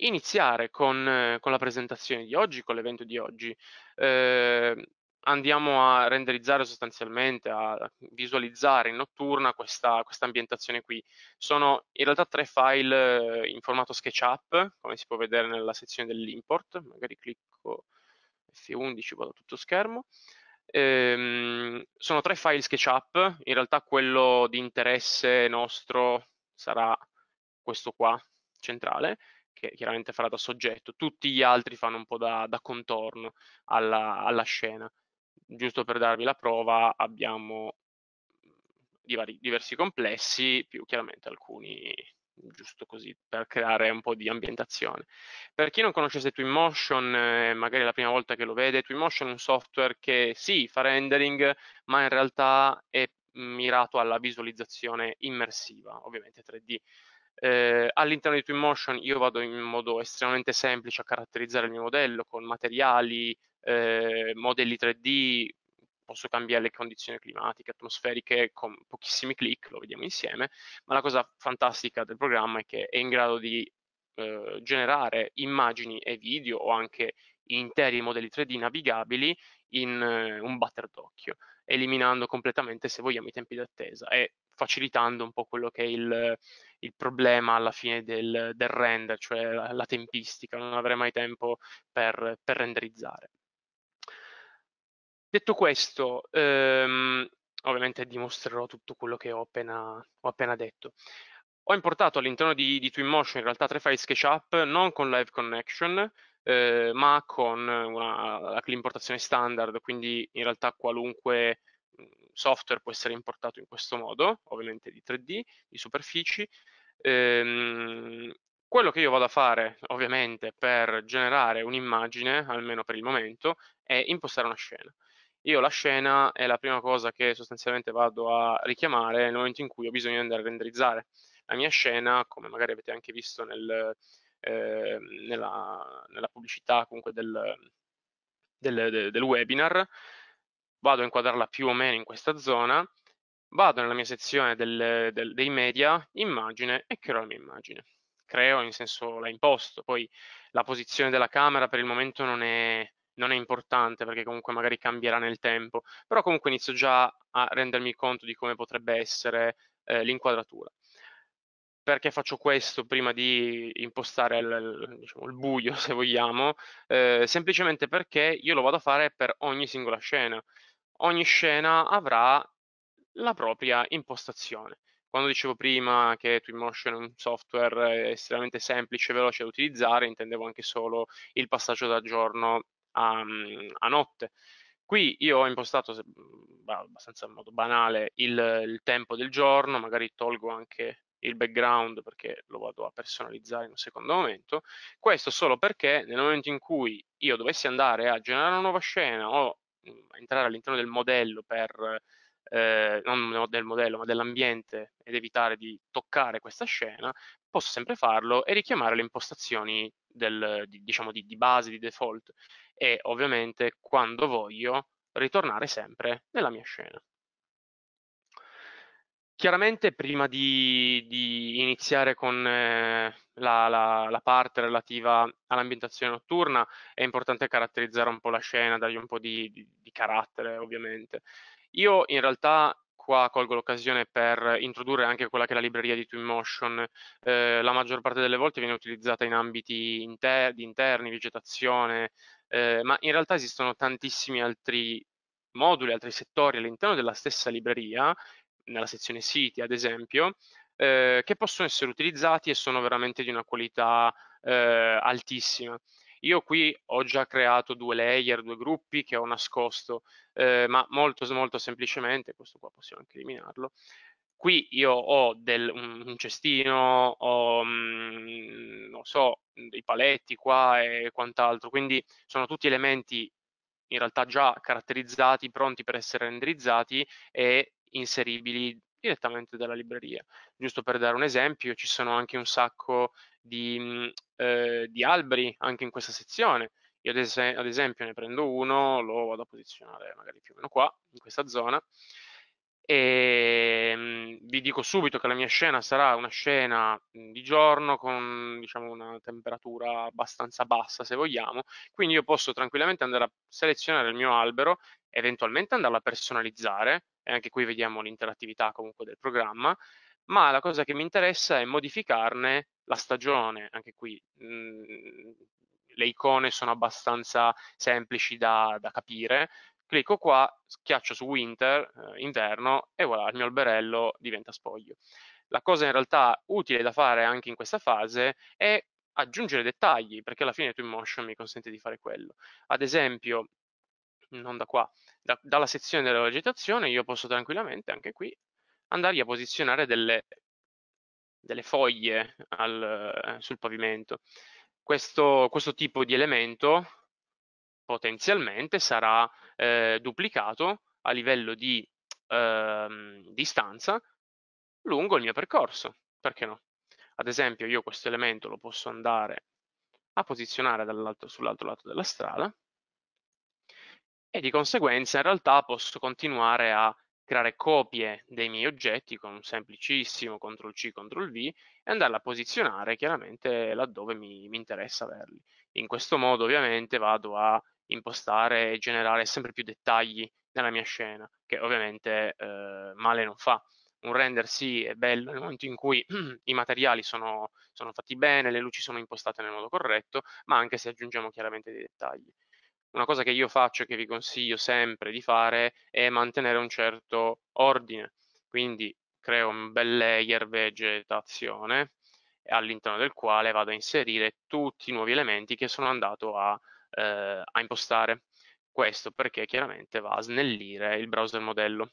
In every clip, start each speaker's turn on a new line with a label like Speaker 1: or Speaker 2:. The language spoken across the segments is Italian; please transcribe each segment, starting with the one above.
Speaker 1: iniziare con, con, la presentazione di oggi, con l'evento di oggi. Eh, andiamo a renderizzare sostanzialmente, a visualizzare in notturna questa, questa ambientazione qui. Sono in realtà tre file in formato SketchUp, come si può vedere nella sezione dell'import, magari clicco F11, vado tutto schermo. Ehm, sono tre file SketchUp, in realtà quello di interesse nostro sarà questo qua, centrale, che chiaramente farà da soggetto. Tutti gli altri fanno un po' da, da contorno alla, alla scena giusto per darvi la prova, abbiamo vari, diversi complessi, più chiaramente alcuni giusto così per creare un po' di ambientazione. Per chi non conoscesse Twinmotion, eh, magari è la prima volta che lo vede, Twinmotion è un software che sì, fa rendering, ma in realtà è mirato alla visualizzazione immersiva, ovviamente 3D. Eh, all'interno di Twinmotion io vado in modo estremamente semplice a caratterizzare il mio modello con materiali, eh, modelli 3D, posso cambiare le condizioni climatiche, atmosferiche con pochissimi clic, lo vediamo insieme, ma la cosa fantastica del programma è che è in grado di eh, generare immagini e video o anche interi modelli 3D navigabili in eh, un batter d'occhio, eliminando completamente, se vogliamo, i tempi d'attesa. E facilitando un po' quello che è il, il problema alla fine del, del render, cioè la, la, tempistica, non avrei mai tempo per, per renderizzare. Detto questo, ehm, ovviamente dimostrerò tutto quello che ho appena, ho appena detto. Ho importato all'interno di, di, Twinmotion in realtà tre file SketchUp, non con Live Connection, eh, ma con una, l'importazione standard, quindi in realtà qualunque software può essere importato in questo modo, ovviamente di 3D, di superfici. Ehm, quello che io vado a fare, ovviamente, per generare un'immagine, almeno per il momento, è impostare una scena. Io la scena è la prima cosa che sostanzialmente vado a richiamare nel momento in cui ho bisogno di andare a renderizzare. La mia scena, come magari avete anche visto nel, eh, nella, nella, pubblicità comunque del, del, del webinar, vado a inquadrarla più o meno in questa zona, vado nella mia sezione del, del, dei media, immagine e creo la mia immagine. Creo, in senso la imposto, poi la posizione della camera per il momento non è, non è importante perché comunque magari cambierà nel tempo, però comunque inizio già a rendermi conto di come potrebbe essere eh, l'inquadratura. Perché faccio questo prima di impostare il, diciamo, il buio, se vogliamo? Eh, semplicemente perché io lo vado a fare per ogni singola scena. Ogni scena avrà la propria impostazione. Quando dicevo prima che Twinmotion è un software estremamente semplice e veloce da utilizzare, intendevo anche solo il passaggio da giorno a, a notte. Qui io ho impostato abbastanza in modo banale il, il, tempo del giorno, magari tolgo anche il background perché lo vado a personalizzare in un secondo momento. Questo solo perché nel momento in cui io dovessi andare a generare una nuova scena o entrare all'interno del modello per eh, non del modello ma dell'ambiente ed evitare di toccare questa scena, posso sempre farlo e richiamare le impostazioni del, di, diciamo di, di base, di default e ovviamente quando voglio ritornare sempre nella mia scena. Chiaramente prima di, di iniziare con eh, la, la, la, parte relativa all'ambientazione notturna è importante caratterizzare un po' la scena, dargli un po' di, di, di carattere ovviamente. Io in realtà qua colgo l'occasione per introdurre anche quella che è la libreria di Twinmotion. Eh, la maggior parte delle volte viene utilizzata in ambiti inter di interni, vegetazione, eh, ma in realtà esistono tantissimi altri moduli, altri settori all'interno della stessa libreria, nella sezione siti ad esempio, eh, che possono essere utilizzati e sono veramente di una qualità eh, altissima. Io qui ho già creato due layer, due gruppi che ho nascosto, eh, ma molto, molto semplicemente, questo qua possiamo anche eliminarlo, qui io ho del, un, un, cestino, ho, mh, mm, non so, dei paletti qua e quant'altro, quindi sono tutti elementi in realtà già caratterizzati, pronti per essere renderizzati e inseribili direttamente dalla libreria. Giusto per dare un esempio, ci sono anche un sacco di, mm, eh, di alberi anche in questa sezione. Io ad, es ad, esempio ne prendo uno, lo vado a posizionare magari più o meno qua, in questa zona, e mh, vi dico subito che la mia scena sarà una scena di giorno con diciamo, una temperatura abbastanza bassa se vogliamo, quindi io posso tranquillamente andare a selezionare il mio albero, eventualmente andarla a personalizzare, e anche qui vediamo l'interattività comunque del programma, ma la cosa che mi interessa è modificarne la stagione, anche qui mh, le icone sono abbastanza semplici da, da capire, clicco qua, schiaccio su winter, eh, inverno, e voilà, il mio alberello diventa spoglio. La cosa in realtà utile da fare anche in questa fase è aggiungere dettagli, perché alla fine Twinmotion mi consente di fare quello. Ad esempio, non da qua, da, dalla sezione della vegetazione io posso tranquillamente, anche qui, andare a posizionare delle, delle foglie al, sul pavimento. Questo, questo tipo di elemento potenzialmente sarà eh, duplicato a livello di eh, distanza lungo il mio percorso. Perché no? Ad esempio io questo elemento lo posso andare a posizionare sull'altro lato della strada e di conseguenza in realtà posso continuare a creare copie dei miei oggetti con un semplicissimo CTRL-C, CTRL-V e andarla a posizionare chiaramente laddove mi, mi interessa averli. In questo modo ovviamente vado a impostare e generare sempre più dettagli nella mia scena, che ovviamente eh, male non fa. Un render sì è bello nel momento in cui i materiali sono, sono fatti bene, le luci sono impostate nel modo corretto, ma anche se aggiungiamo chiaramente dei dettagli. Una cosa che io faccio e che vi consiglio sempre di fare è mantenere un certo ordine, quindi creo un bel layer vegetazione all'interno del quale vado a inserire tutti i nuovi elementi che sono andato a eh, a impostare. Questo perché chiaramente va a snellire il browser modello.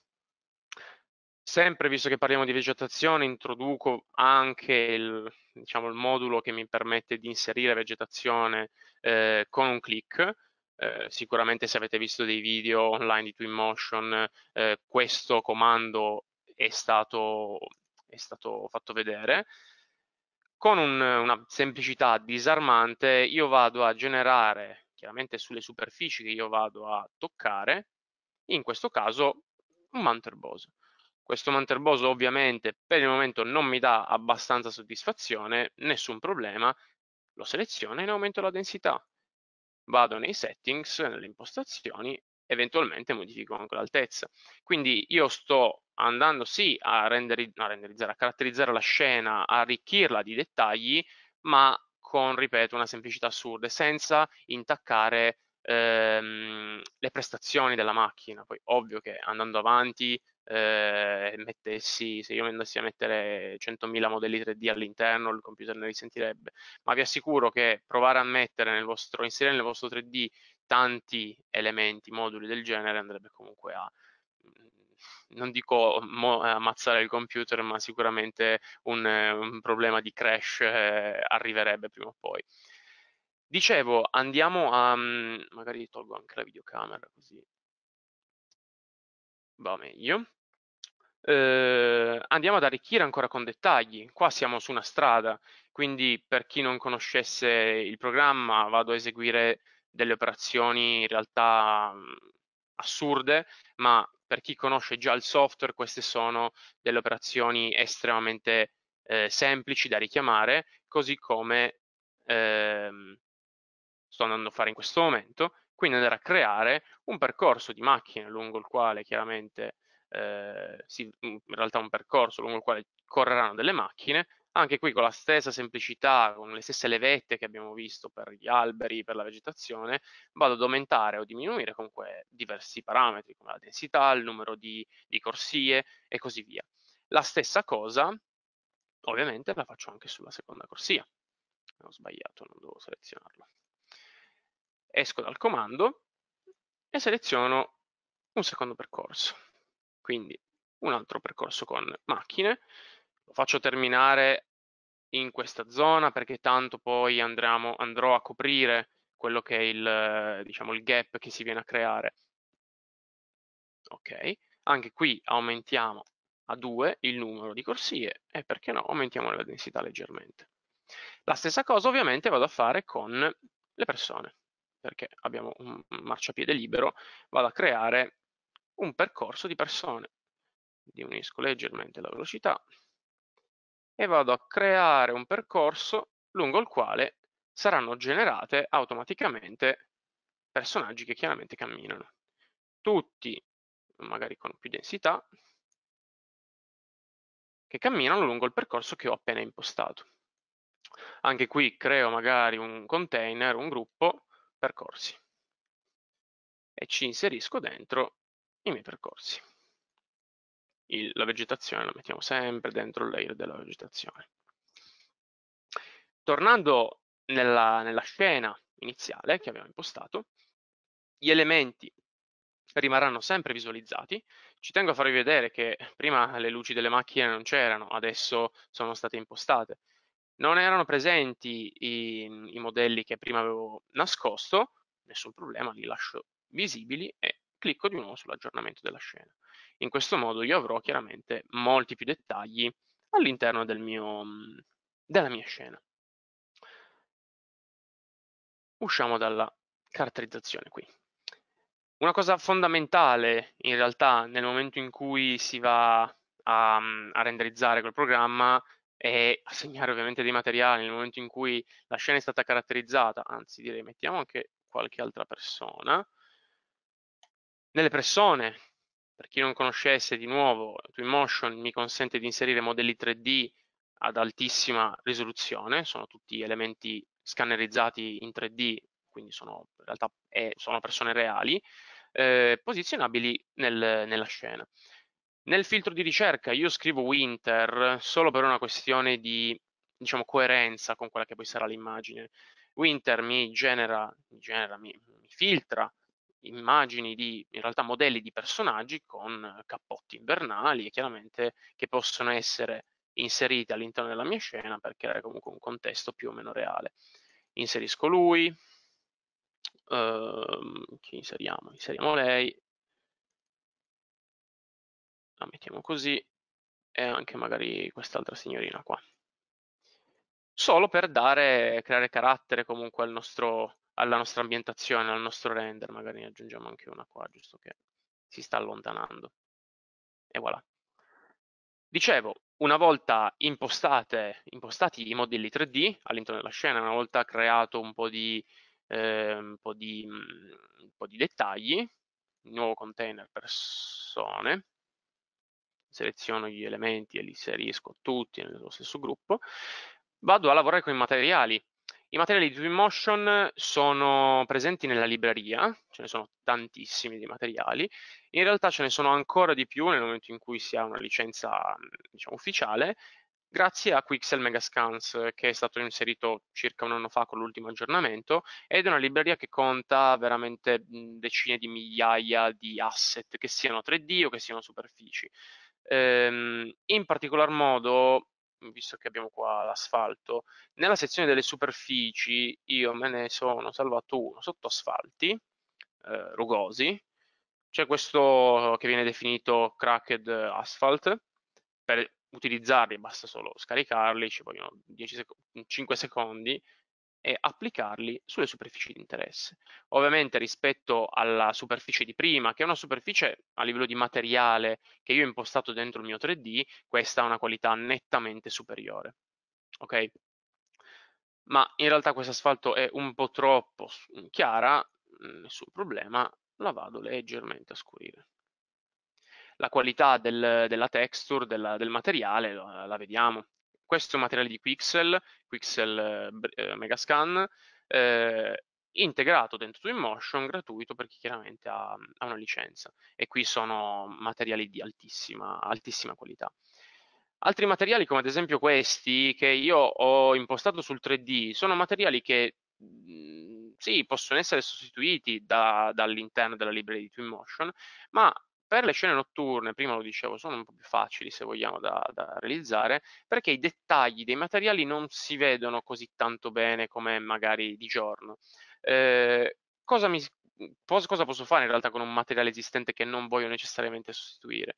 Speaker 1: Sempre, visto che parliamo di vegetazione, introduco anche il, diciamo, il modulo che mi permette di inserire vegetazione eh, con un clic. Eh, sicuramente se avete visto dei video online di Twinmotion, eh, questo comando è stato, è stato fatto vedere con un, una semplicità disarmante io vado a generare chiaramente sulle superfici che io vado a toccare, in questo caso un manterboso. Questo manterboso ovviamente per il momento non mi dà abbastanza soddisfazione, nessun problema, lo seleziono e ne aumento la densità. Vado nei settings, nelle impostazioni, eventualmente modifico anche l'altezza. Quindi io sto andando sì a, renderi a renderizzare, a caratterizzare la scena, a arricchirla di dettagli, ma con, ripeto, una semplicità assurda, senza intaccare ehm, le prestazioni della macchina. Poi ovvio che andando avanti eh, mettessi, se io andassi a mettere 100.000 modelli 3D all'interno, il computer ne risentirebbe, ma vi assicuro che provare a mettere nel vostro, inserire nel vostro 3D tanti elementi, moduli del genere andrebbe comunque a non dico ammazzare il computer, ma sicuramente un, un problema di crash eh, arriverebbe prima o poi. Dicevo, andiamo a... Mm, magari tolgo anche la videocamera così va meglio. Eh, andiamo ad arricchire ancora con dettagli. Qua siamo su una strada, quindi per chi non conoscesse il programma vado a eseguire delle operazioni in realtà mh, mm, assurde, ma per chi conosce già il software, queste sono delle operazioni estremamente eh, semplici da richiamare, così come ehm, sto andando a fare in questo momento, quindi andare a creare un percorso di macchine lungo il quale chiaramente, eh, si, in realtà un percorso lungo il quale correranno delle macchine, anche qui con la stessa semplicità, con le stesse levette che abbiamo visto per gli alberi, per la vegetazione, vado ad aumentare o diminuire comunque diversi parametri come la densità, il numero di, di corsie e così via. La stessa cosa ovviamente la faccio anche sulla seconda corsia. Ho sbagliato, non devo selezionarlo. Esco dal comando e seleziono un secondo percorso. Quindi un altro percorso con macchine, lo faccio terminare in questa zona perché tanto poi andremo, andrò a coprire quello che è il, diciamo, il gap che si viene a creare. Ok, anche qui aumentiamo a 2 il numero di corsie e perché no aumentiamo la densità leggermente. La stessa cosa ovviamente vado a fare con le persone, perché abbiamo un marciapiede libero, vado a creare un percorso di persone. diminuisco leggermente la velocità e vado a creare un percorso lungo il quale saranno generate automaticamente personaggi che chiaramente camminano. Tutti, magari con più densità, che camminano lungo il percorso che ho appena impostato. Anche qui creo magari un container, un gruppo, percorsi e ci inserisco dentro i miei percorsi. Il, la vegetazione la mettiamo sempre dentro il layer della vegetazione. Tornando nella, nella scena iniziale che abbiamo impostato, gli elementi rimarranno sempre visualizzati. Ci tengo a farvi vedere che prima le luci delle macchine non c'erano, adesso sono state impostate. Non erano presenti i, i modelli che prima avevo nascosto, nessun problema, li lascio visibili e clicco di nuovo sull'aggiornamento della scena. In questo modo io avrò chiaramente molti più dettagli all'interno del della mia scena. Usciamo dalla caratterizzazione qui. Una cosa fondamentale in realtà nel momento in cui si va a, a renderizzare quel programma è assegnare ovviamente dei materiali nel momento in cui la scena è stata caratterizzata, anzi direi mettiamo anche qualche altra persona. Nelle persone, per chi non conoscesse di nuovo, Twinmotion mi consente di inserire modelli 3D ad altissima risoluzione, sono tutti elementi scannerizzati in 3D, quindi sono, in realtà è, sono persone reali, eh, posizionabili nel, nella scena. Nel filtro di ricerca io scrivo Winter solo per una questione di diciamo, coerenza con quella che poi sarà l'immagine. Winter mi genera, mi, genera, mi, mi filtra immagini di, in realtà modelli di personaggi con cappotti invernali e chiaramente che possono essere inseriti all'interno della mia scena per creare comunque un contesto più o meno reale. Inserisco lui, uh, chi inseriamo? Inseriamo lei, la mettiamo così e anche magari quest'altra signorina qua. Solo per dare, creare carattere comunque al nostro, alla nostra ambientazione, al nostro render, magari ne aggiungiamo anche una qua, giusto che si sta allontanando. E voilà. Dicevo, una volta impostati i modelli 3D all'interno della scena, una volta creato un po' di, eh, un po di, mm, un po di dettagli, nuovo container persone, seleziono gli elementi e li inserisco tutti nello stesso gruppo, vado a lavorare con i materiali. I materiali di Twinmotion sono presenti nella libreria, ce ne sono tantissimi di materiali, in realtà ce ne sono ancora di più nel momento in cui si ha una licenza diciamo, ufficiale, grazie a Quixel Megascans che è stato inserito circa un anno fa con l'ultimo aggiornamento ed è una libreria che conta veramente decine di migliaia di asset, che siano 3D o che siano superfici. Ehm, in particolar modo visto che abbiamo qua l'asfalto, nella sezione delle superfici io me ne sono salvato uno sotto asfalti eh, rugosi, c'è questo che viene definito cracked asphalt, per utilizzarli basta solo scaricarli, ci vogliono 10 sec 5 secondi e applicarli sulle superfici di interesse. Ovviamente rispetto alla superficie di prima, che è una superficie a livello di materiale che io ho impostato dentro il mio 3D, questa ha una qualità nettamente superiore. Ok? Ma in realtà questo asfalto è un po' troppo chiara, nessun problema, la vado leggermente a scurire. La qualità del, della texture, della, del materiale, la, la vediamo, questo è un materiale di Quixel, Quixel eh, Megascan, eh, integrato dentro Twinmotion, gratuito per chi chiaramente ha, ha, una licenza. E qui sono materiali di altissima, altissima qualità. Altri materiali come ad esempio questi che io ho impostato sul 3D sono materiali che mh, sì, possono essere sostituiti da, dall'interno della libreria di Twinmotion, ma per le scene notturne, prima lo dicevo, sono un po' più facili se vogliamo da, da, realizzare, perché i dettagli dei materiali non si vedono così tanto bene come magari di giorno. Eh, cosa, mi, cosa posso fare in realtà con un materiale esistente che non voglio necessariamente sostituire?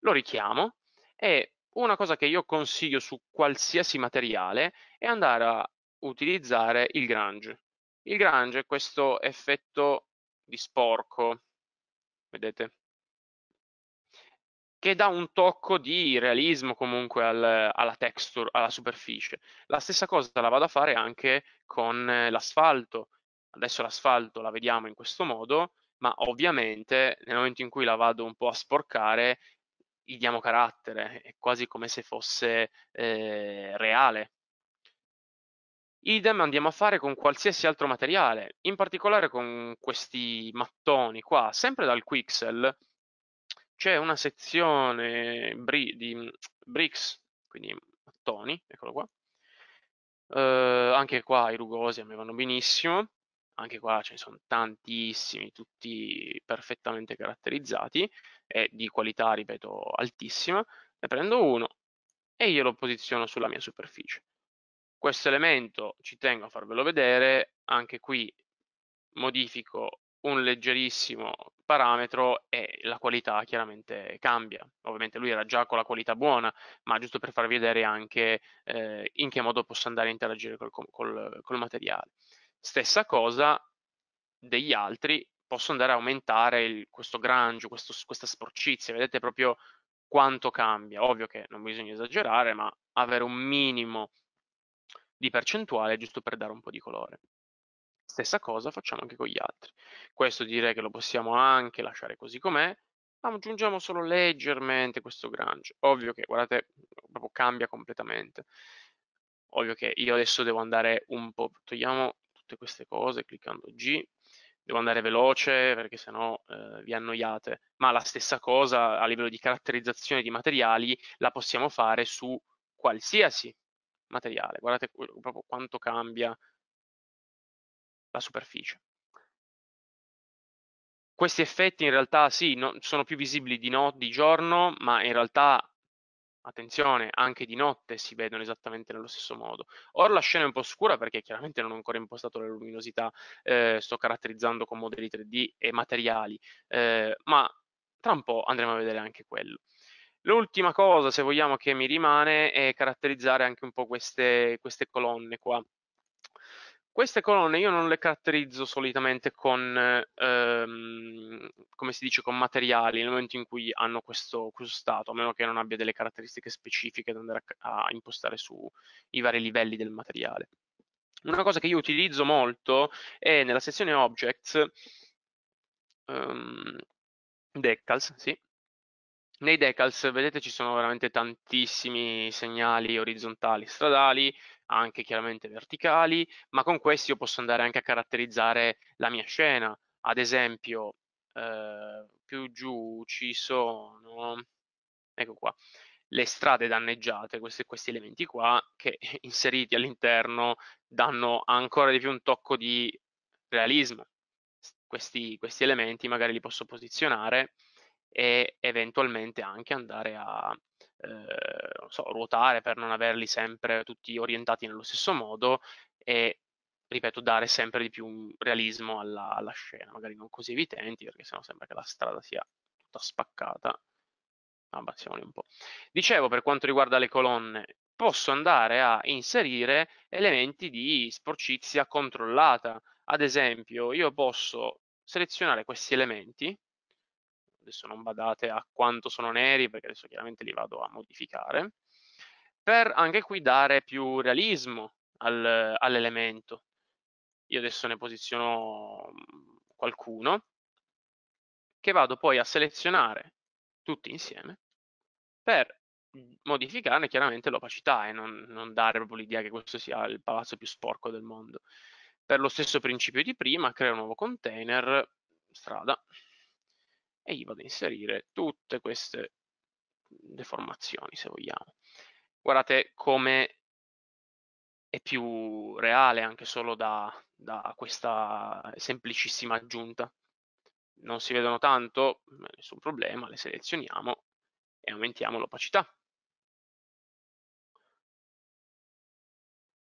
Speaker 1: Lo richiamo e una cosa che io consiglio su qualsiasi materiale è andare a utilizzare il grange. Il grange è questo effetto di sporco, vedete? Che dà un tocco di realismo comunque al, alla texture, alla superficie. La stessa cosa la vado a fare anche con l'asfalto. Adesso l'asfalto la vediamo in questo modo, ma ovviamente nel momento in cui la vado un po' a sporcare, gli diamo carattere, è quasi come se fosse eh, reale. Idem andiamo a fare con qualsiasi altro materiale, in particolare con questi mattoni qua, sempre dal Quixel, c'è una sezione bri di bricks, quindi mattoni, eccolo qua. Uh, anche qua i rugosi a me vanno benissimo, anche qua ce ne sono tantissimi, tutti perfettamente caratterizzati e di qualità, ripeto, altissima. Ne prendo uno e io lo posiziono sulla mia superficie. Questo elemento ci tengo a farvelo vedere, anche qui modifico un leggerissimo parametro e la qualità chiaramente cambia. Ovviamente lui era già con la qualità buona, ma giusto per farvi vedere anche eh, in che modo posso andare a interagire col, col, col materiale. Stessa cosa degli altri, posso andare a aumentare il, questo grangio, questo, questa sporcizia, vedete proprio quanto cambia. Ovvio che non bisogna esagerare, ma avere un minimo di percentuale giusto per dare un po' di colore. Stessa cosa facciamo anche con gli altri. Questo direi che lo possiamo anche lasciare così com'è, aggiungiamo solo leggermente questo grunge. Ovvio che, guardate, proprio cambia completamente. Ovvio che io adesso devo andare un po', togliamo tutte queste cose cliccando G, devo andare veloce perché sennò eh, vi annoiate, ma la stessa cosa a livello di caratterizzazione di materiali la possiamo fare su qualsiasi materiale. Guardate proprio quanto cambia la superficie. Questi effetti in realtà sì, no, sono più visibili di, no, di giorno, ma in realtà, attenzione, anche di notte si vedono esattamente nello stesso modo. Ora la scena è un po' scura perché chiaramente non ho ancora impostato la luminosità, eh, sto caratterizzando con modelli 3D e materiali, eh, ma tra un po' andremo a vedere anche quello. L'ultima cosa, se vogliamo, che mi rimane è caratterizzare anche un po' queste, queste colonne qua. Queste colonne io non le caratterizzo solitamente con, ehm, come si dice, con materiali nel momento in cui hanno questo, questo, stato, a meno che non abbia delle caratteristiche specifiche da andare a, a impostare sui vari livelli del materiale. Una cosa che io utilizzo molto è nella sezione Objects, um, Decals, sì, nei decals, vedete, ci sono veramente tantissimi segnali orizzontali stradali, anche chiaramente verticali, ma con questi io posso andare anche a caratterizzare la mia scena. Ad esempio, eh, più giù ci sono, ecco qua, le strade danneggiate, questi, questi elementi qua, che inseriti all'interno danno ancora di più un tocco di realismo. Questi, questi elementi magari li posso posizionare e eventualmente anche andare a eh, so, ruotare per non averli sempre tutti orientati nello stesso modo e ripeto dare sempre di più un realismo alla, alla scena magari non così evidenti perché sennò sembra che la strada sia tutta spaccata. Abbassiamoli un po' dicevo per quanto riguarda le colonne posso andare a inserire elementi di sporcizia controllata. Ad esempio io posso selezionare questi elementi adesso non badate a quanto sono neri perché adesso chiaramente li vado a modificare, per anche qui dare più realismo al, all'elemento. Io adesso ne posiziono mm, qualcuno che vado poi a selezionare tutti insieme per modificarne chiaramente l'opacità e non, non dare proprio l'idea che questo sia il palazzo più sporco del mondo. Per lo stesso principio di prima, creo un nuovo container, strada, e gli vado a inserire tutte queste deformazioni se vogliamo. Guardate come è più reale anche solo da, da questa semplicissima aggiunta. Non si vedono tanto, nessun problema, le selezioniamo e aumentiamo l'opacità.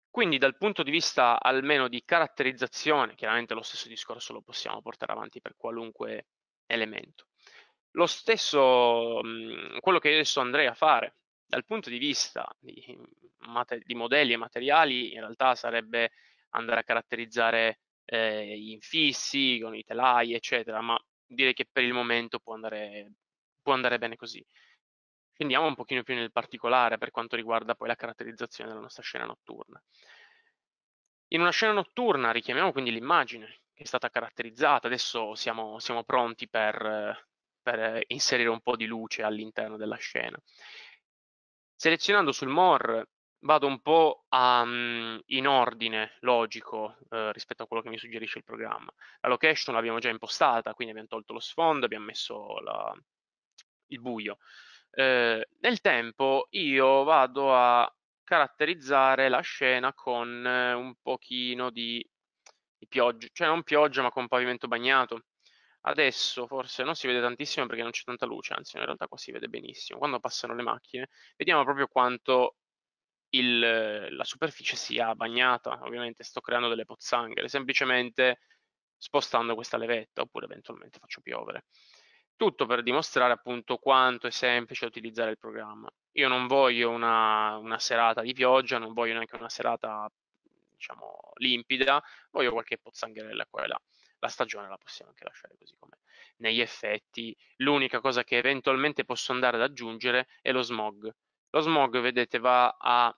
Speaker 1: Quindi dal punto di vista almeno di caratterizzazione, chiaramente lo stesso discorso lo possiamo portare avanti per qualunque elemento. Lo stesso, mhmm, quello che adesso andrei a fare dal punto di vista di, di modelli e materiali, in realtà sarebbe andare a caratterizzare eh, gli infissi con i telai, eccetera, ma direi che per il momento può andare, può andare bene così. Scendiamo un pochino più nel particolare per quanto riguarda poi la caratterizzazione della nostra scena notturna. In una scena notturna richiamiamo quindi l'immagine che è stata caratterizzata, adesso siamo, siamo pronti per, per, inserire un po' di luce all'interno della scena. Selezionando sul MOR vado un po' a, um, in ordine logico eh, rispetto a quello che mi suggerisce il programma. La location l'abbiamo già impostata, quindi abbiamo tolto lo sfondo, abbiamo messo la, il buio. Eh, nel tempo io vado a caratterizzare la scena con eh, un pochino di, di pioggia, cioè non pioggia ma con pavimento bagnato. Adesso forse non si vede tantissimo perché non c'è tanta luce, anzi in realtà qua si vede benissimo. Quando passano le macchine vediamo proprio quanto il, la superficie sia bagnata. Ovviamente sto creando delle pozzanghere, semplicemente spostando questa levetta oppure eventualmente faccio piovere. Tutto per dimostrare appunto quanto è semplice utilizzare il programma. Io non voglio una, una serata di pioggia, non voglio neanche una serata diciamo limpida, voglio qualche pozzangherella qua e là. La stagione la possiamo anche lasciare così com'è. Negli effetti, l'unica cosa che eventualmente posso andare ad aggiungere è lo smog. Lo smog, vedete, va a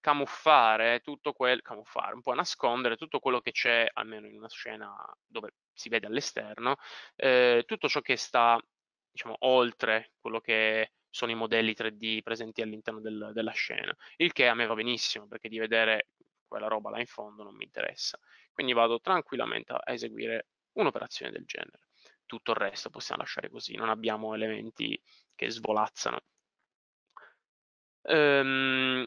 Speaker 1: camuffare tutto quel, camuffare, un po' a nascondere tutto quello che c'è, almeno in una scena dove si vede all'esterno, eh, tutto ciò che sta, diciamo, oltre quello che sono i modelli 3D presenti all'interno del, della scena, il che a me va benissimo, perché di vedere quella roba là in fondo non mi interessa. Quindi vado tranquillamente a eseguire un'operazione del genere. Tutto il resto possiamo lasciare così, non abbiamo elementi che svolazzano. Um,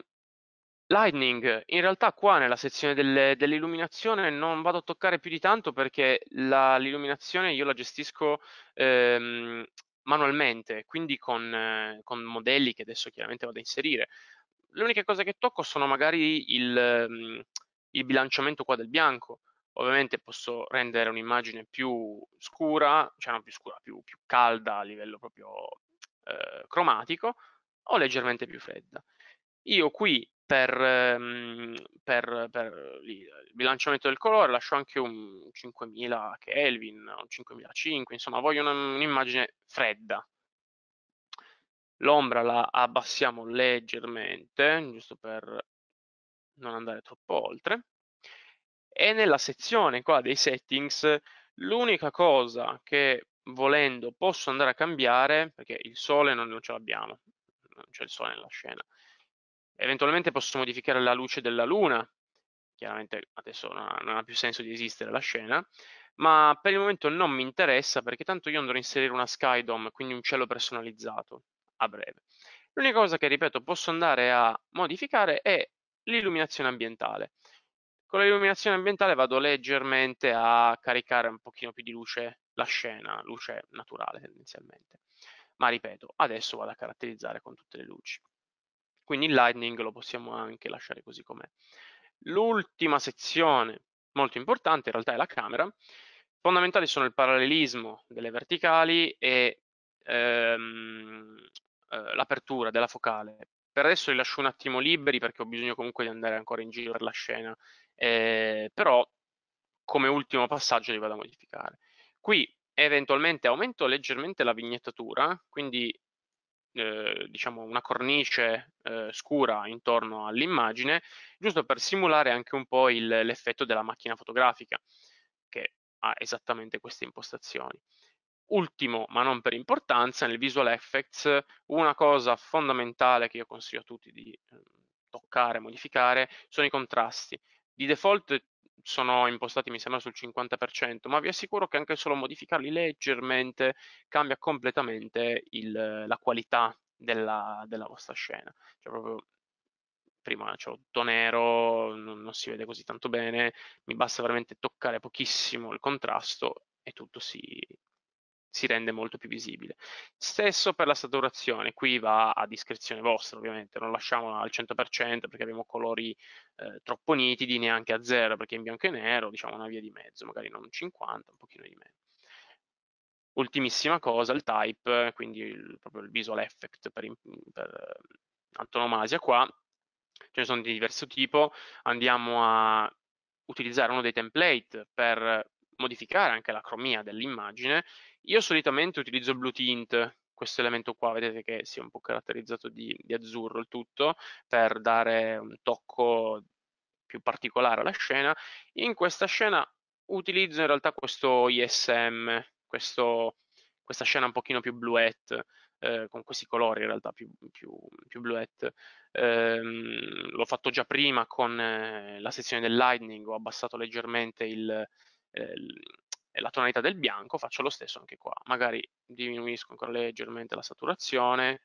Speaker 1: Lightning, in realtà qua nella sezione dell'illuminazione non vado a toccare più di tanto perché l'illuminazione io la gestisco ehm, manualmente, quindi con, con, modelli che adesso chiaramente vado a inserire. Le uniche cose che tocco sono magari il, il bilanciamento qua del bianco. Ovviamente posso rendere un'immagine più scura, cioè non più scura, più, più calda a livello proprio eh, cromatico o leggermente più fredda. Io qui per, ehm, per, per il bilanciamento del colore lascio anche un 5000 Kelvin, un 5005, insomma voglio un'immagine fredda. L'ombra la abbassiamo leggermente, giusto per non andare troppo oltre. E nella sezione qua dei settings, l'unica cosa che volendo posso andare a cambiare, perché il sole non, non ce l'abbiamo, non c'è il sole nella scena, Eventualmente posso modificare la luce della luna, chiaramente adesso non ha, non ha, più senso di esistere la scena, ma per il momento non mi interessa perché tanto io andrò a inserire una skydome, quindi un cielo personalizzato a breve. L'unica cosa che, ripeto, posso andare a modificare è l'illuminazione ambientale. Con l'illuminazione ambientale vado leggermente a caricare un pochino più di luce la scena, luce naturale tendenzialmente. Ma ripeto, adesso vado a caratterizzare con tutte le luci. Quindi il Lightning lo possiamo anche lasciare così com'è. L'ultima sezione, molto importante, in realtà è la camera. Fondamentali sono il parallelismo delle verticali e ehm, eh, l'apertura della focale. Per adesso li lascio un attimo liberi perché ho bisogno comunque di andare ancora in giro per la scena, eh, però come ultimo passaggio li vado a modificare. Qui eventualmente aumento leggermente la vignettatura, quindi eh, diciamo una cornice eh, scura intorno all'immagine, giusto per simulare anche un po' il, l'effetto della macchina fotografica, che ha esattamente queste impostazioni. Ultimo, ma non per importanza, nel Visual Effects, una cosa fondamentale che io consiglio a tutti di eh, toccare, modificare, sono i contrasti. Di default sono impostati mi sembra sul 50%, ma vi assicuro che anche solo modificarli leggermente cambia completamente il, la qualità della, della, vostra scena. Cioè proprio prima c'è tutto nero, non, non, si vede così tanto bene, mi basta veramente toccare pochissimo il contrasto e tutto si, si rende molto più visibile. Stesso per la saturazione, qui va a discrezione vostra ovviamente, non lasciamola al 100% perché abbiamo colori eh, troppo nitidi, neanche a zero perché in bianco e nero, diciamo una via di mezzo, magari non 50, un pochino di meno. Ultimissima cosa, il type, quindi il, proprio il visual effect per, per antonomasia qua, ce ne sono di diverso tipo, andiamo a utilizzare uno dei template per modificare anche la cromia dell'immagine io solitamente utilizzo Blue Tint, questo elemento qua, vedete che si è un po' caratterizzato di, di azzurro il tutto, per dare un tocco più particolare alla scena. In questa scena utilizzo in realtà questo ISM, questo, questa scena un pochino più bluette, eh, con questi colori in realtà più, più, più bluette. Eh, l'ho fatto già prima con eh, la sezione del lightning, ho abbassato leggermente il, eh, la tonalità del bianco, faccio lo stesso anche qua. Magari diminuisco ancora leggermente la saturazione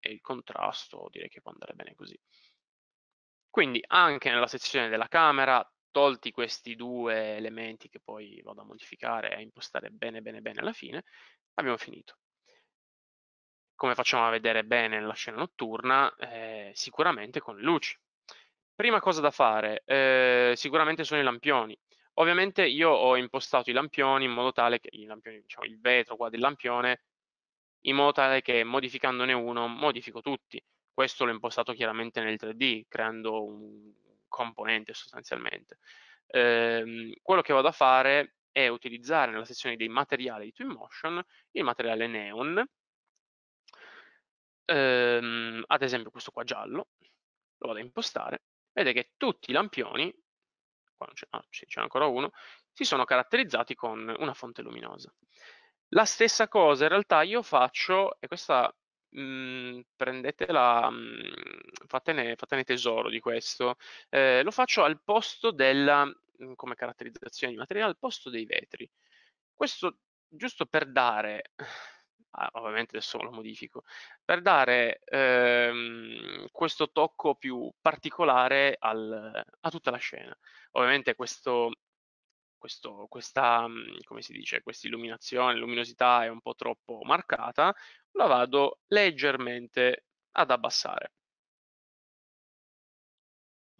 Speaker 1: e il contrasto, direi che può andare bene così. Quindi anche nella sezione della camera, tolti questi due elementi che poi vado a modificare e a impostare bene bene bene alla fine, abbiamo finito. Come facciamo a vedere bene nella scena notturna? Eh, sicuramente con le luci. Prima cosa da fare, eh, sicuramente sono i lampioni. Ovviamente io ho impostato i lampioni in modo tale che, lampioni, diciamo, il vetro qua del lampione, in modo tale che modificandone uno modifico tutti. Questo l'ho impostato chiaramente nel 3D, creando un componente sostanzialmente. Eh, quello che vado a fare è utilizzare nella sezione dei materiali di Twinmotion il materiale Neon, ehm, ad esempio questo qua giallo, lo vado a impostare, vedete che tutti i lampioni, c'è ah, ancora uno, si sono caratterizzati con una fonte luminosa. La stessa cosa in realtà io faccio, e questa mh, mhmm, prendetela, mh, mhmm, fatene, fatene, tesoro di questo, eh, lo faccio al posto della, mhmm, come caratterizzazione di materiale, al posto dei vetri. Questo giusto per dare ah, ovviamente adesso lo modifico, per dare ehm, questo tocco più particolare al, a tutta la scena. Ovviamente questo, questo, questa, come si dice, questa illuminazione, luminosità è un po' troppo marcata, la vado leggermente ad abbassare.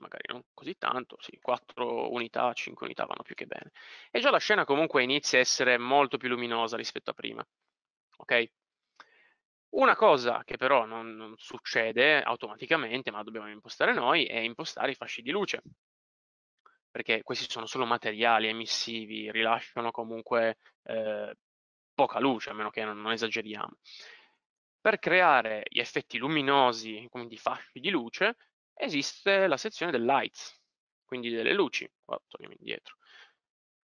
Speaker 1: Magari non così tanto, sì, 4 unità, 5 unità vanno più che bene. E già la scena comunque inizia a essere molto più luminosa rispetto a prima. Ok? Una cosa che però non, non succede automaticamente, ma dobbiamo impostare noi, è impostare i fasci di luce perché questi sono solo materiali emissivi, rilasciano comunque eh, poca luce, a meno che non, non, esageriamo. Per creare gli effetti luminosi, quindi fasci di luce, esiste la sezione del lights, quindi delle luci. Qua torniamo indietro.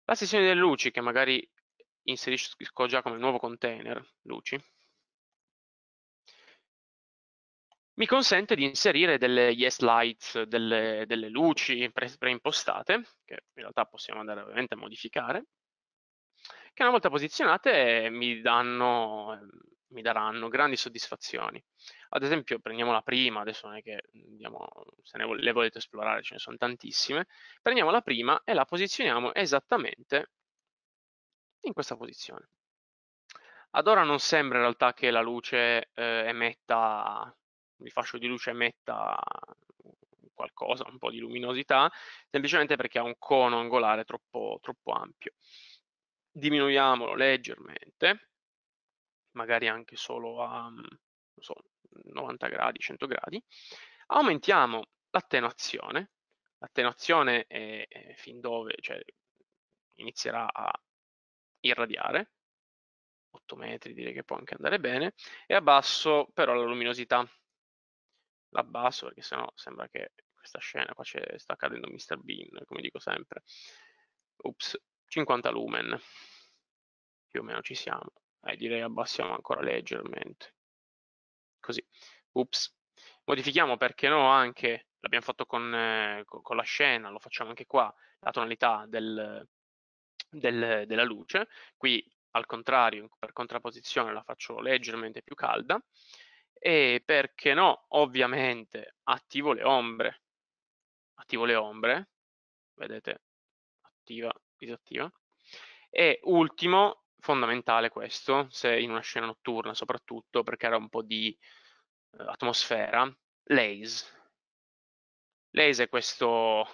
Speaker 1: La sezione delle luci, che magari inserisco già come nuovo container, luci, mi consente di inserire delle yes lights, delle, delle luci pre, preimpostate, che in realtà possiamo andare ovviamente a modificare, che una volta posizionate mi, danno, mi daranno grandi soddisfazioni. Ad esempio, prendiamo la prima, adesso non è che andiamo, se ne, le volete esplorare, ce ne sono tantissime, prendiamo la prima e la posizioniamo esattamente in questa posizione. Ad ora non sembra in realtà che la luce eh, emetta il fascio di luce emetta qualcosa, un po' di luminosità, semplicemente perché ha un cono angolare troppo, troppo ampio. Diminuiamolo leggermente, magari anche solo a so, 90 gradi, 100 gradi. Aumentiamo l'attenuazione. L'attenuazione è, è fin dove cioè, inizierà a irradiare, 8 metri direi che può anche andare bene, e abbasso però la luminosità l'abbasso perché sennò sembra che questa scena qua sta accadendo Mr. Bean, come dico sempre. Ups, 50 lumen, più o meno ci siamo. Eh, direi abbassiamo ancora leggermente. Così, ups. Modifichiamo perché no anche, l'abbiamo fatto con, eh, con, la scena, lo facciamo anche qua, la tonalità del, del, della luce. Qui al contrario, per contrapposizione la faccio leggermente più calda e perché no, ovviamente attivo le ombre. Attivo le ombre, vedete, attiva, disattiva. E ultimo, fondamentale questo, se in una scena notturna soprattutto, perché era un po' di eh, atmosfera, l'haze. L'haze è questo,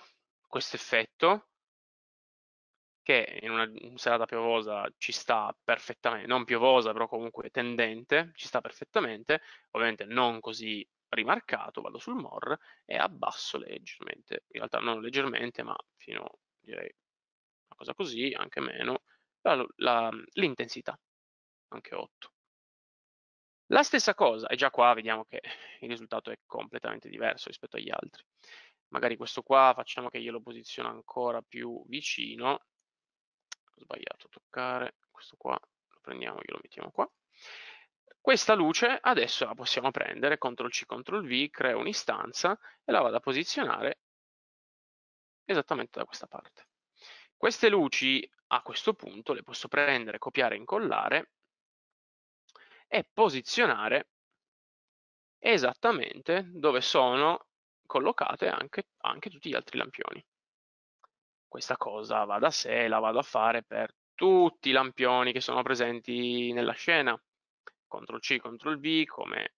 Speaker 1: questo effetto che in una serata piovosa ci sta perfettamente, non piovosa però comunque tendente, ci sta perfettamente, ovviamente non così rimarcato, vado sul MOR e abbasso leggermente, in realtà non leggermente ma fino direi una cosa così, anche meno, l'intensità, anche 8. La stessa cosa, e già qua vediamo che il risultato è completamente diverso rispetto agli altri. Magari questo qua facciamo che io lo posiziono ancora più vicino. Ho sbagliato toccare, questo qua lo prendiamo, glielo mettiamo qua. Questa luce adesso la possiamo prendere, CTRL C, CTRL V, creo un'istanza e la vado a posizionare esattamente da questa parte. Queste luci a questo punto le posso prendere, copiare incollare e posizionare esattamente dove sono collocate anche, anche tutti gli altri lampioni. Questa cosa va da sé, la vado a fare per tutti i lampioni che sono presenti nella scena. CTRL C, CTRL V, come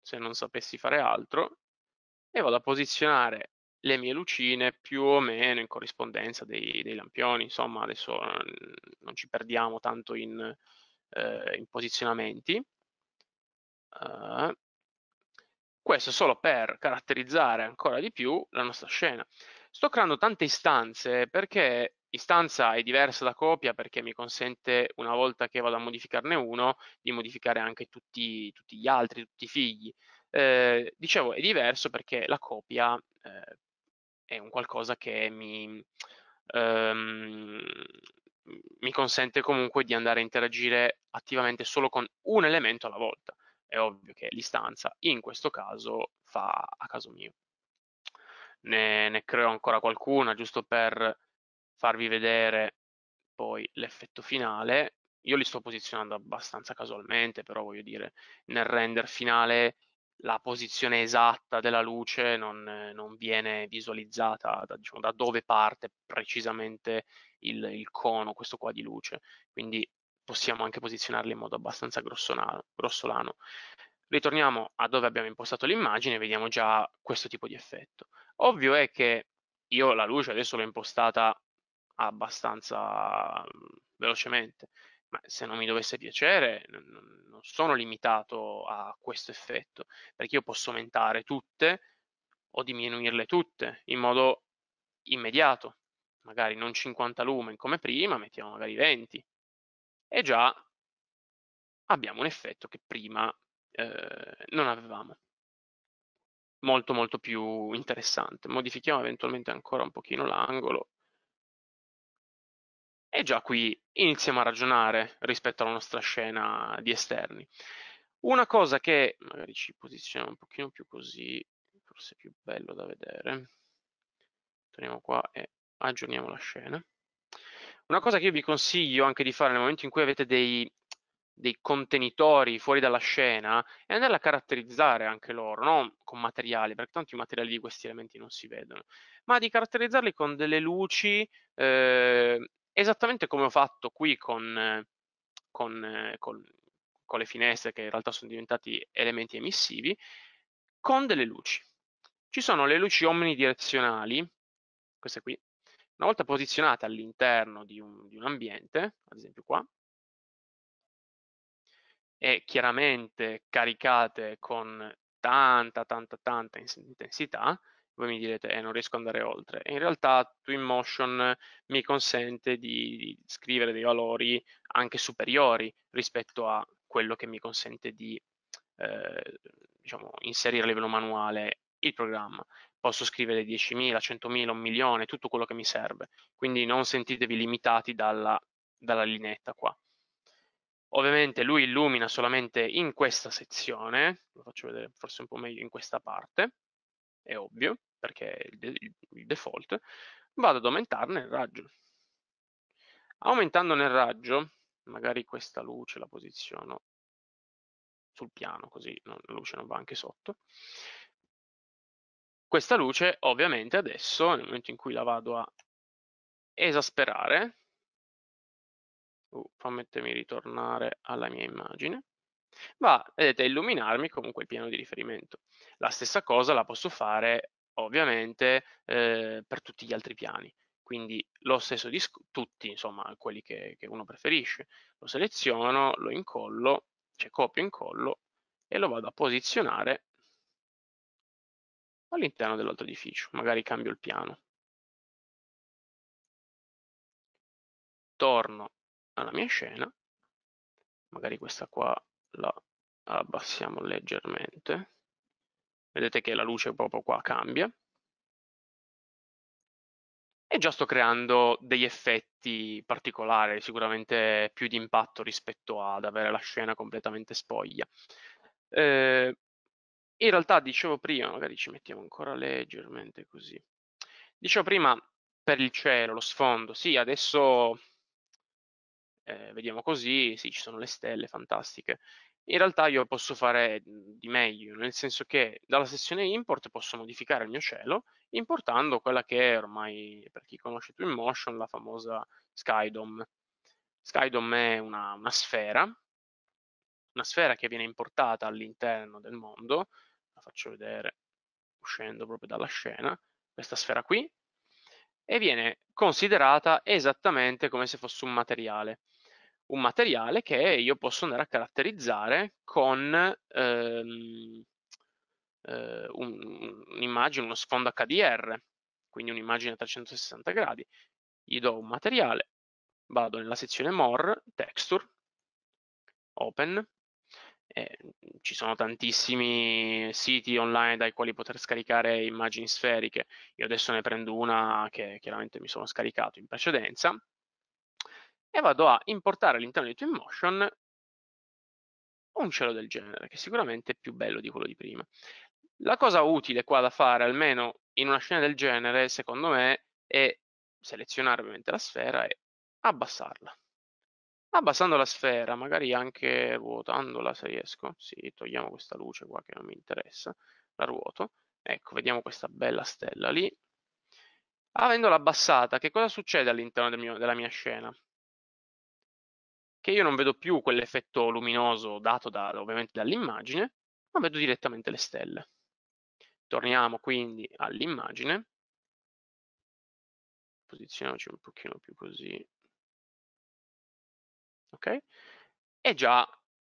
Speaker 1: se non sapessi fare altro, e vado a posizionare le mie lucine più o meno in corrispondenza dei, dei lampioni. Insomma, adesso non ci perdiamo tanto in, eh, in posizionamenti. Uh, questo solo per caratterizzare ancora di più la nostra scena. Sto creando tante istanze perché istanza è diversa da copia perché mi consente una volta che vado a modificarne uno di modificare anche tutti, tutti gli altri, tutti i figli. Eh, dicevo è diverso perché la copia eh, è un qualcosa che mi, ehm, mi consente comunque di andare a interagire attivamente solo con un elemento alla volta è ovvio che l'istanza in questo caso fa a caso mio. Ne, ne creo ancora qualcuna giusto per farvi vedere poi l'effetto finale. Io li sto posizionando abbastanza casualmente, però voglio dire, nel render finale la posizione esatta della luce non, non viene visualizzata da, diciamo, da, dove parte precisamente il, il, cono, questo qua di luce. Quindi possiamo anche posizionarli in modo abbastanza grossolano. Ritorniamo a dove abbiamo impostato l'immagine e vediamo già questo tipo di effetto. Ovvio è che io la luce adesso l'ho impostata abbastanza velocemente, ma se non mi dovesse piacere non sono limitato a questo effetto, perché io posso aumentare tutte o diminuirle tutte in modo immediato, magari non 50 lumen come prima, mettiamo magari 20, e già abbiamo un effetto che prima eh, non avevamo. Molto molto più interessante. Modifichiamo eventualmente ancora un pochino l'angolo. E già qui iniziamo a ragionare rispetto alla nostra scena di esterni. Una cosa che magari ci posizioniamo un pochino più così, forse è più bello da vedere. Torniamo qua e aggiorniamo la scena. Una cosa che io vi consiglio anche di fare nel momento in cui avete dei, dei contenitori fuori dalla scena è andare a caratterizzare anche loro, no? con materiali, perché tanto i materiali di questi elementi non si vedono, ma di caratterizzarli con delle luci eh, esattamente come ho fatto qui con, con, con, con le finestre che in realtà sono diventati elementi emissivi, con delle luci. Ci sono le luci omnidirezionali, queste qui, una volta posizionate all'interno di, di un ambiente, ad esempio qua, e chiaramente caricate con tanta, tanta, tanta intensità, voi mi direte eh, non riesco ad andare oltre. in realtà Twinmotion mi consente di, di, scrivere dei valori anche superiori rispetto a quello che mi consente di eh, diciamo, inserire a livello manuale il programma posso scrivere 10.000, 100.000, un milione, tutto quello che mi serve. Quindi non sentitevi limitati dalla, dalla lineetta qua. Ovviamente lui illumina solamente in questa sezione, lo faccio vedere forse un po' meglio in questa parte, è ovvio, perché è il, il default. Vado ad aumentarne il raggio. Aumentando nel raggio, magari questa luce la posiziono sul piano, così la luce non va anche sotto. Questa luce ovviamente adesso, nel momento in cui la vado a esasperare, uh, permettetemi ritornare alla mia immagine, va, vedete, a illuminarmi comunque il piano di riferimento. La stessa cosa la posso fare ovviamente eh, per tutti gli altri piani, quindi lo stesso di tutti, insomma, quelli che, che uno preferisce. Lo seleziono, lo incollo, cioè copio, incollo e lo vado a posizionare all'interno dell'altro edificio, magari cambio il piano. Torno alla mia scena, magari questa qua la abbassiamo leggermente, vedete che la luce proprio qua cambia, e già sto creando degli effetti particolari, sicuramente più di impatto rispetto ad avere la scena completamente spoglia. Eh, in realtà dicevo prima, magari ci mettiamo ancora leggermente così, dicevo prima per il cielo, lo sfondo, sì, adesso eh, vediamo così, sì, ci sono le stelle, fantastiche. In realtà io posso fare di meglio, nel senso che dalla sessione import posso modificare il mio cielo importando quella che è ormai, per chi conosce Twinmotion, la famosa Skydome. Skydome è una, una sfera, una sfera che viene importata all'interno del mondo, la faccio vedere uscendo proprio dalla scena, questa sfera qui, e viene considerata esattamente come se fosse un materiale un materiale che io posso andare a caratterizzare con ehm, eh, un'immagine, uno sfondo HDR, quindi un'immagine a 360 gradi. Gli do un materiale, vado nella sezione More, Texture, Open, eh, ci sono tantissimi siti online dai quali poter scaricare immagini sferiche. Io adesso ne prendo una che chiaramente mi sono scaricato in precedenza e vado a importare all'interno di Twinmotion un cielo del genere, che sicuramente è più bello di quello di prima. La cosa utile qua da fare, almeno in una scena del genere, secondo me, è selezionare ovviamente la sfera e abbassarla. Abbassando la sfera, magari anche ruotandola se riesco, sì, togliamo questa luce qua che non mi interessa, la ruoto, ecco, vediamo questa bella stella lì. Avendola abbassata, che cosa succede all'interno del della mia scena? Che io non vedo più quell'effetto luminoso dato da, ovviamente dall'immagine, ma vedo direttamente le stelle. Torniamo quindi all'immagine, posizioniamoci un pochino più così, ok? E già,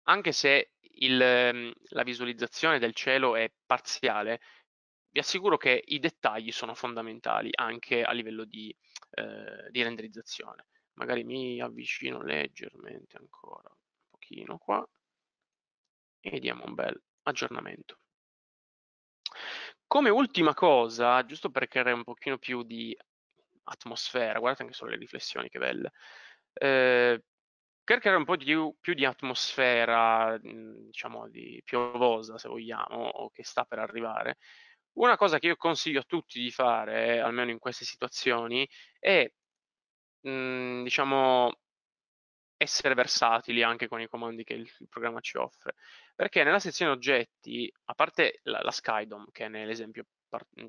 Speaker 1: anche se il, ehm, la visualizzazione del cielo è parziale, vi assicuro che i dettagli sono fondamentali anche a livello di, eh, di renderizzazione magari mi avvicino leggermente ancora un pochino qua e diamo un bel aggiornamento. Come ultima cosa, giusto per creare un pochino più di atmosfera, guardate anche solo le riflessioni che belle, eh, per creare un po' di, più di atmosfera, diciamo, di piovosa se vogliamo, o che sta per arrivare, una cosa che io consiglio a tutti di fare, almeno in queste situazioni, è mhmm, diciamo, essere versatili anche con i comandi che il, il, programma ci offre. Perché nella sezione oggetti, a parte la, la Skydom, che è nell'esempio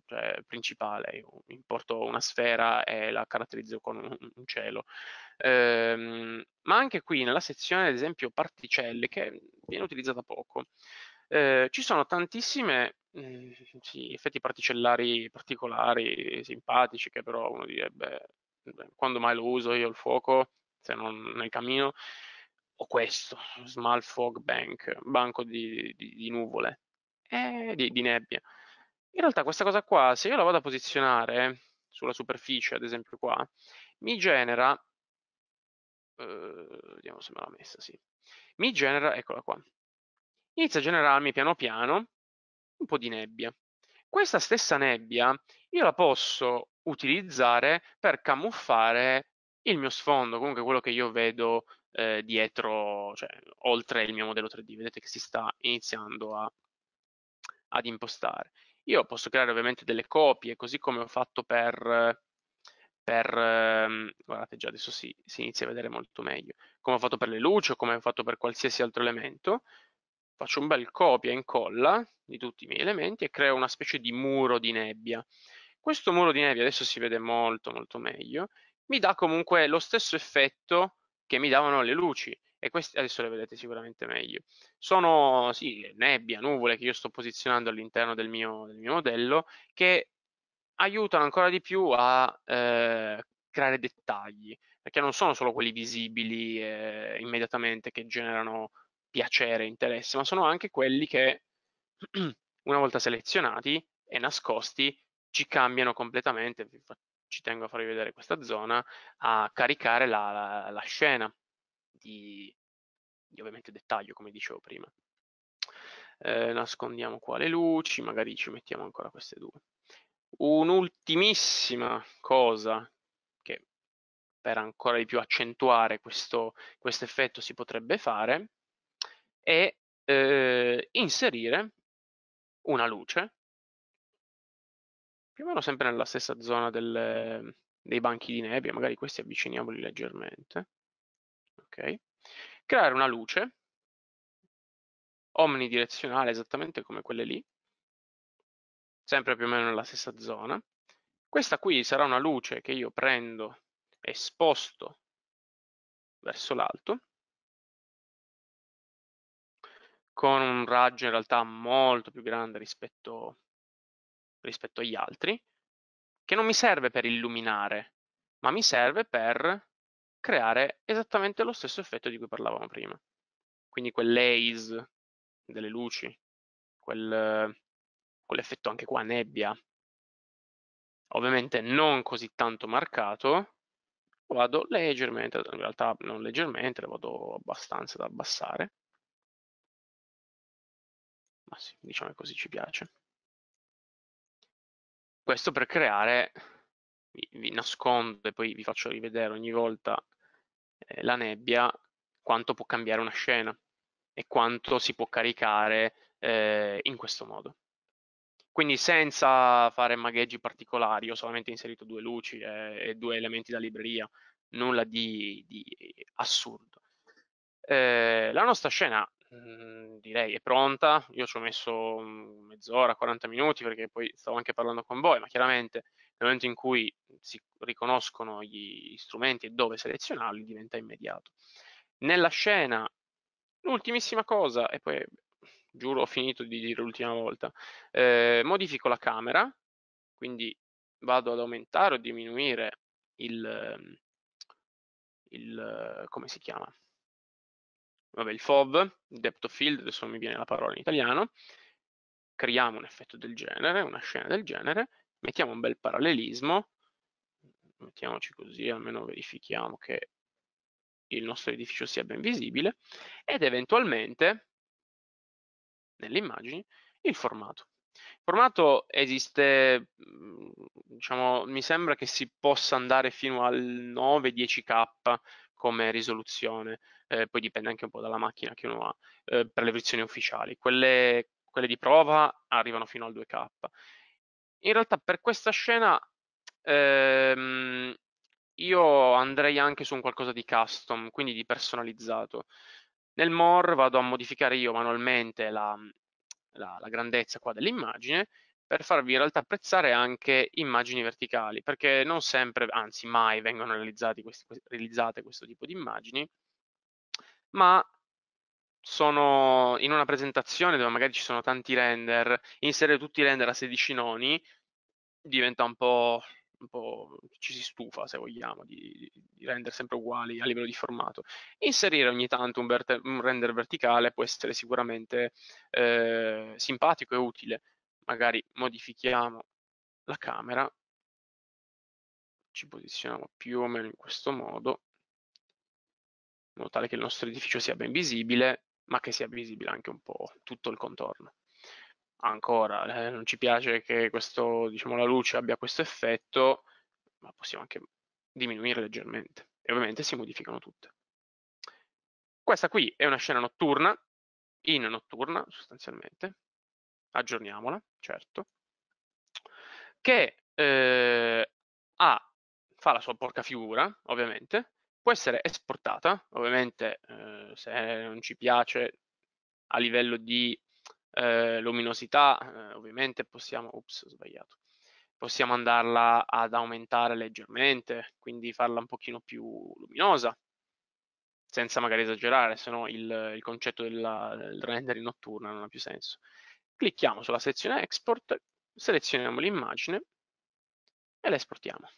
Speaker 1: cioè, principale, io importo una sfera e la caratterizzo con un, un cielo, ehm, ma anche qui nella sezione, ad esempio, particelle, che viene utilizzata poco, eh, ci sono tantissime mh, mhmm, sì, effetti particellari particolari, simpatici, che però uno direbbe quando mai lo uso io il fuoco, se non nel cammino, ho questo, Small Fog Bank, banco di, di, di nuvole, e di, di, nebbia. In realtà questa cosa qua, se io la vado a posizionare sulla superficie, ad esempio qua, mi genera, eh, vediamo se me l'ha messa, sì, mi genera, eccola qua, inizia a generarmi piano piano un po' di nebbia. Questa stessa nebbia io la posso utilizzare per camuffare il mio sfondo, comunque quello che io vedo eh, dietro, cioè oltre il mio modello 3D, vedete che si sta iniziando a, ad impostare. Io posso creare ovviamente delle copie, così come ho fatto per, per ehm, guardate già adesso si, si inizia a vedere molto meglio, come ho fatto per le luci o come ho fatto per qualsiasi altro elemento, faccio un bel copia e incolla di tutti i miei elementi e creo una specie di muro di nebbia. Questo muro di nebbia adesso si vede molto molto meglio, mi dà comunque lo stesso effetto che mi davano le luci e queste adesso le vedete sicuramente meglio. Sono sì, nebbia, nuvole che io sto posizionando all'interno del del mio modello che aiutano ancora di più a eh, creare dettagli, perché non sono solo quelli visibili eh, immediatamente che generano piacere, interesse, ma sono anche quelli che una volta selezionati e nascosti ci cambiano completamente, ci tengo a farvi vedere questa zona, a caricare la, la, la scena di, di ovviamente dettaglio, come dicevo prima. eh, nascondiamo qua le luci, magari ci mettiamo ancora queste due. Un'ultimissima cosa che per ancora di più accentuare questo effetto si potrebbe fare è eh, inserire una luce più o meno sempre nella stessa zona del, dei banchi di nebbia, magari questi avviciniamoli leggermente. Ok. Creare una luce omnidirezionale esattamente come quelle lì, sempre più o meno nella stessa zona. Questa qui sarà una luce che io prendo e sposto verso l'alto con un raggio in realtà molto più grande rispetto, rispetto agli altri, che non mi serve per illuminare, ma mi serve per creare esattamente lo stesso effetto di cui parlavamo prima. Quindi quell'haze delle luci, quel, quell'effetto anche qua nebbia, ovviamente non così tanto marcato, vado leggermente, in realtà non leggermente, lo vado abbastanza ad abbassare. Ma sì, diciamo che così ci piace. Questo per creare, vi, vi nascondo e poi vi faccio rivedere ogni volta eh, la nebbia, quanto può cambiare una scena e quanto si può caricare eh, in questo modo. Quindi senza fare magheggi particolari, ho solamente inserito due luci e, e due elementi da libreria, nulla di, di assurdo. Eh, la nostra scena mh, mhmm, direi è pronta, io ci ho messo mezz'ora, 40 minuti perché poi stavo anche parlando con voi, ma chiaramente nel momento in cui si riconoscono gli strumenti e dove selezionarli diventa immediato. Nella scena L'ultimissima cosa, e poi giuro ho finito di dire l'ultima volta, eh, modifico la camera, quindi vado ad aumentare o diminuire il, ehm, il come si chiama? Vabbè, il FOV, il depth of field, adesso non mi viene la parola in italiano, creiamo un effetto del genere, una scena del genere, mettiamo un bel parallelismo, mettiamoci così, almeno verifichiamo che il nostro edificio sia ben visibile ed eventualmente nelle immagini il formato. Il formato esiste, mhmm, diciamo, mi sembra che si possa andare fino al 9-10k come risoluzione, eh, poi dipende anche un po' dalla macchina che uno ha, eh, per le versioni ufficiali. Quelle, quelle, di prova arrivano fino al 2K. In realtà per questa scena ehm, io andrei anche su un qualcosa di custom, quindi di personalizzato. Nel more vado a modificare io manualmente la, la, la grandezza dell'immagine per farvi in realtà apprezzare anche immagini verticali, perché non sempre, anzi mai, vengono realizzate questo tipo di immagini, ma sono in una presentazione dove magari ci sono tanti render, inserire tutti i render a 16 noni diventa un po' un po' ci si stufa, se vogliamo, di, di rendere sempre uguali a livello di formato. Inserire ogni tanto un, verte, un render verticale può essere sicuramente eh, simpatico e utile. Magari modifichiamo la camera, ci posizioniamo più o meno in questo modo, modo tale che il nostro edificio sia ben visibile, ma che sia visibile anche un po' tutto il contorno ancora, eh, non ci piace che questo, diciamo, la luce abbia questo effetto, ma possiamo anche diminuire leggermente. E ovviamente si modificano tutte. Questa qui è una scena notturna, in notturna sostanzialmente, aggiorniamola, certo, che eh, ha, fa la sua porca figura, ovviamente, può essere esportata, ovviamente eh, se non ci piace a livello di eh, luminosità, eh, ovviamente possiamo, ups, possiamo andarla ad aumentare leggermente, quindi farla un pochino più luminosa, senza magari esagerare, se no il, il concetto della, del rendering notturna non ha più senso. Clicchiamo sulla sezione export, selezioniamo l'immagine e la esportiamo.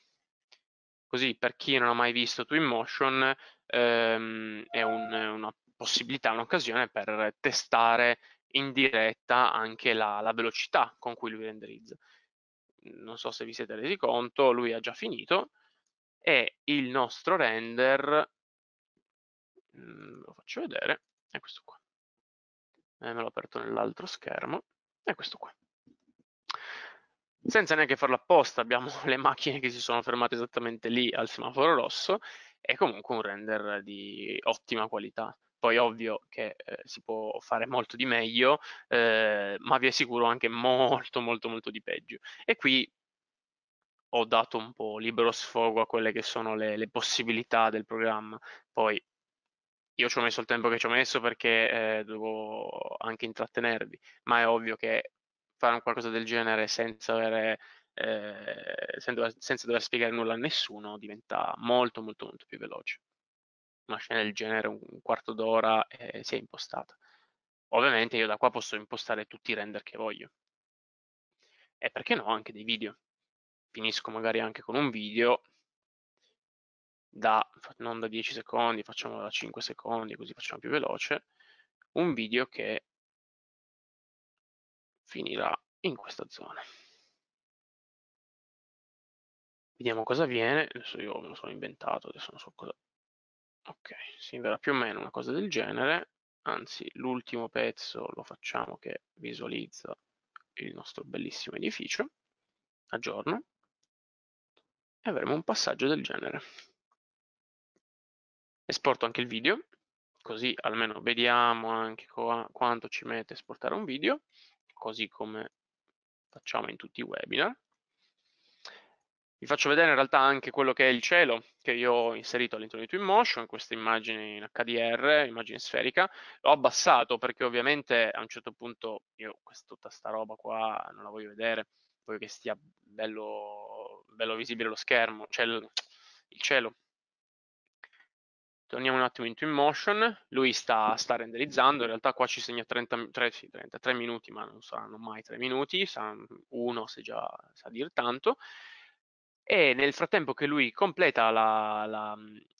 Speaker 1: Così per chi non ha mai visto Twinmotion ehm, è un, una possibilità, un'occasione per testare in diretta anche la, la velocità con cui lui renderizza. Non so se vi siete resi conto, lui ha già finito e il nostro render, mm, lo faccio vedere, è questo qua. eh, me l'ho aperto nell'altro schermo, è questo qua. Senza neanche farlo apposta, abbiamo le macchine che si sono fermate esattamente lì al semaforo rosso, è comunque un render di ottima qualità. Poi ovvio che eh, si può fare molto di meglio, eh, ma vi assicuro anche molto molto molto di peggio. E qui ho dato un po' libero sfogo a quelle che sono le, le possibilità del programma. Poi io ci ho messo il tempo che ci ho messo perché eh, dovevo anche intrattenervi, ma è ovvio che fare qualcosa del genere senza avere eh, senza, senza dover spiegare nulla a nessuno diventa molto molto molto più veloce. Una scena del genere, un quarto d'ora, eh, si è impostata. Ovviamente io da qua posso impostare tutti i render che voglio. E perché no, anche dei video. Finisco magari anche con un video da, non da 10 secondi, facciamo da 5 secondi, così facciamo più veloce, un video che finirà in questa zona. Vediamo cosa viene, adesso io me lo sono inventato, adesso non so cosa... Ok, si verrà più o meno una cosa del genere, anzi l'ultimo pezzo lo facciamo che visualizza il nostro bellissimo edificio a giorno. E avremo un passaggio del genere. Esporto anche il video, così almeno vediamo anche qua quanto ci mette esportare un video, così come facciamo in tutti i webinar. Vi faccio vedere in realtà anche quello che è il cielo che io ho inserito all'interno di Twinmotion, questa immagine in HDR, immagine sferica. L'ho abbassato perché ovviamente a un certo punto io questa, tutta sta roba qua non la voglio vedere, voglio che stia bello, bello visibile lo schermo, cioè il, il cielo. Torniamo un attimo in Twinmotion, lui sta, sta, renderizzando, in realtà qua ci segna 30, 3, sì, 33 minuti, ma non saranno mai 3 minuti, saranno uno se già sa dir tanto e nel frattempo che lui completa la, la,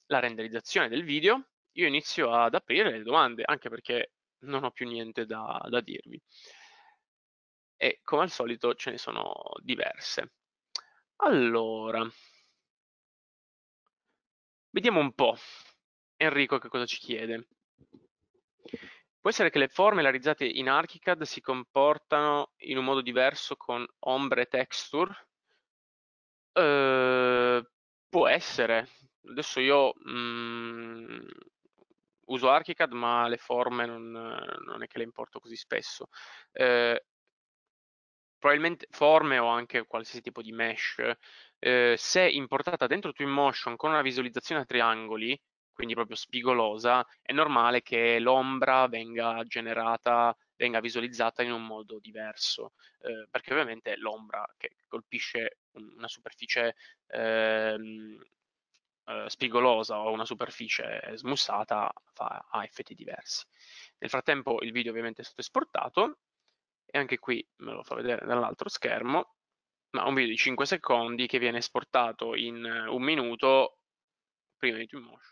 Speaker 1: la renderizzazione del video, io inizio ad aprire le domande, anche perché non ho più niente da, da dirvi. E come al solito ce ne sono diverse. Allora, vediamo un po'. Enrico che cosa ci chiede. Può essere che le forme realizzate in ArchiCAD si comportano in un modo diverso con ombre e texture? Uhm, può essere. Adesso io, mhmm, uso ArchiCAD, ma le forme non non è che le importo così spesso. Ehm probabilmente forme o anche qualsiasi tipo di mesh, ehm, se importata dentro Twinmotion con una visualizzazione a triangoli, quindi proprio spigolosa, è normale che l'ombra venga generata venga visualizzata in un modo diverso, eh, perché ovviamente l'ombra che colpisce una superficie ehm, eh, spigolosa o una superficie smussata fa, ha effetti diversi. Nel frattempo il video ovviamente è stato esportato e anche qui me lo fa vedere dall'altro schermo, ma un video di 5 secondi che viene esportato in un minuto prima di Twinmotion